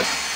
you